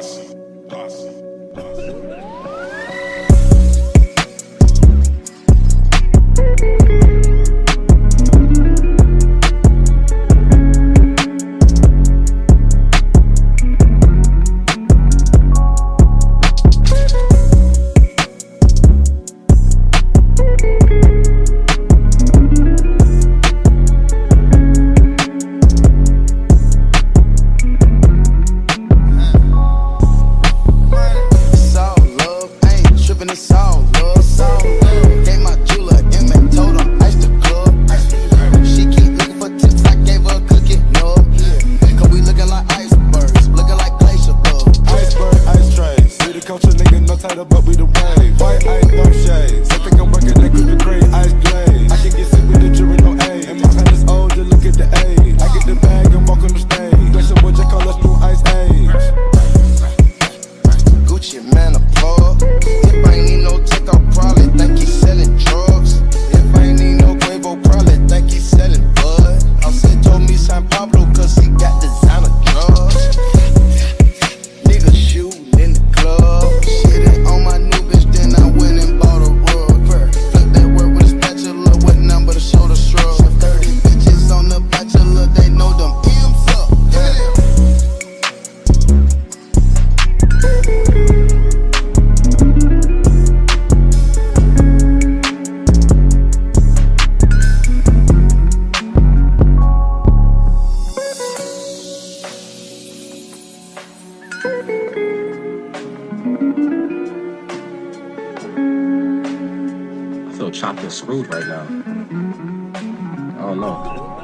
Posse, posse, posse. I ain't tripping, love. Love. Gave my jeweler inmate, told him ice the club. She keep looking for tips, I gave her a cookie, no. Cause we looking like icebergs, looking like glacier bugs. Iceberg, ice trays. We the culture, nigga, no title, but we the wave. White ice, dark shades. I think I'm working that Krispy Kreme ice glaze. Gucci man a plug. If I ain't need no takeoff, probably think he's selling drugs. I feel chopped and screwed right now. I don't know.